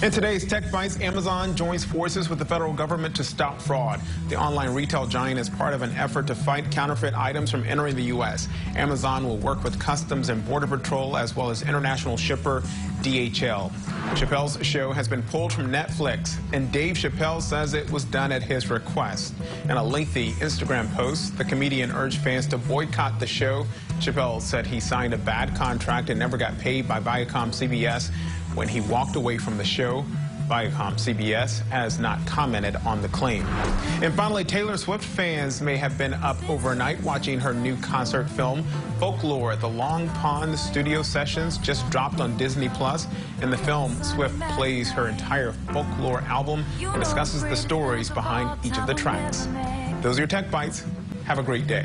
In today's Techbytes, Amazon joins forces with the federal government to stop fraud. The online retail giant is part of an effort to fight counterfeit items from entering the U.S. Amazon will work with Customs and Border Patrol as well as international shipper DHL. Chappelle's show has been pulled from Netflix, and Dave Chappelle says it was done at his request. In a lengthy Instagram post, the comedian urged fans to boycott the show. Chappelle said he signed a bad contract and never got paid by Viacom CBS when he walked away from the show. Viacom CBS has not commented on the claim. And finally, Taylor Swift fans may have been up overnight watching her new concert film, Folklore. The Long Pond studio sessions just dropped on Disney Plus. In the film, Swift plays her entire folklore album and discusses the stories behind each of the tracks. Those are your Techbytes. Have a great day.